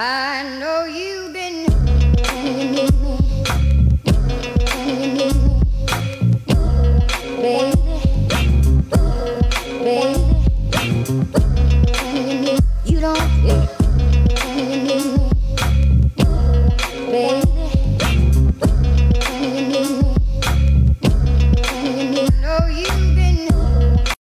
I know you've been baby, baby.